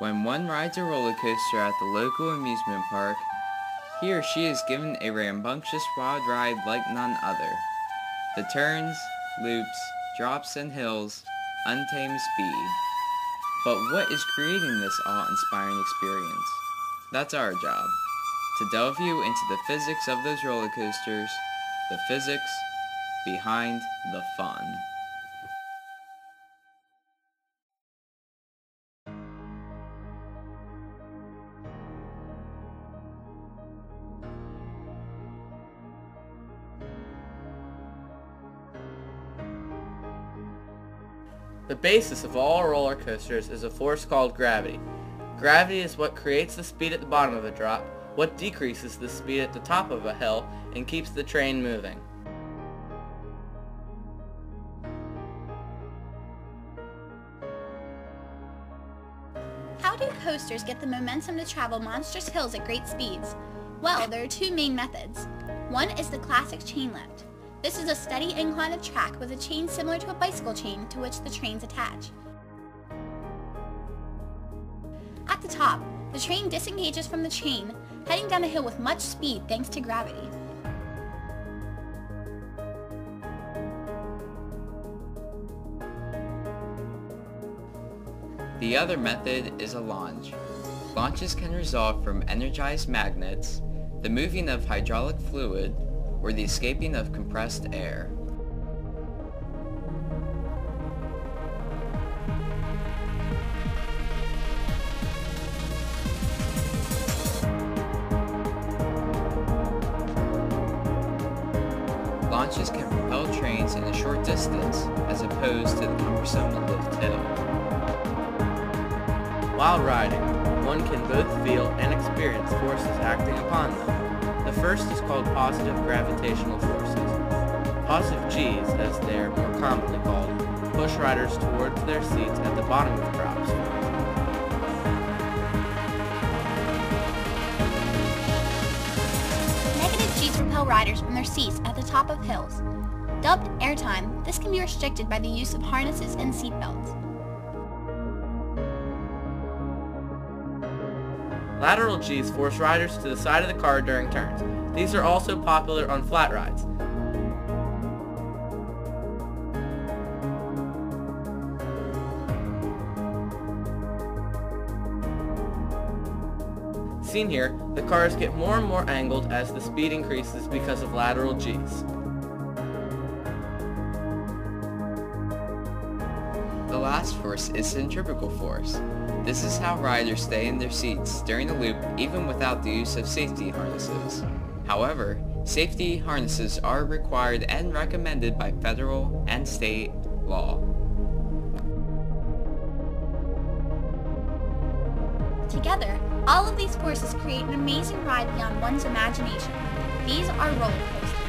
When one rides a roller coaster at the local amusement park, he or she is given a rambunctious wild ride like none other. The turns, loops, drops, and hills, untamed speed. But what is creating this awe-inspiring experience? That's our job. To delve you into the physics of those roller coasters, the physics behind the fun. The basis of all roller coasters is a force called gravity. Gravity is what creates the speed at the bottom of a drop, what decreases the speed at the top of a hill, and keeps the train moving. How do coasters get the momentum to travel monstrous hills at great speeds? Well, there are two main methods. One is the classic chain lift. This is a steady incline of track with a chain similar to a bicycle chain to which the trains attach. At the top, the train disengages from the chain, heading down a hill with much speed thanks to gravity. The other method is a launch. Launches can result from energized magnets, the moving of hydraulic fluid, or the escaping of compressed air. Launches can propel trains in a short distance as opposed to the cumbersome lift hill. While riding, one can both feel and experience forces acting upon them. The first is called positive gravitational forces. Positive G's, as they are more commonly called, push riders towards their seats at the bottom of drops. Negative G's repel riders from their seats at the top of hills. Dubbed airtime, this can be restricted by the use of harnesses and seatbelts. Lateral G's force riders to the side of the car during turns. These are also popular on flat rides. Seen here, the cars get more and more angled as the speed increases because of lateral G's. Last force is centrifugal force. This is how riders stay in their seats during the loop even without the use of safety harnesses. However, safety harnesses are required and recommended by federal and state law. Together, all of these forces create an amazing ride beyond one's imagination. These are roller coasters.